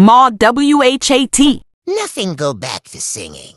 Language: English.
Ma W-H-A-T. Nothing go back to singing.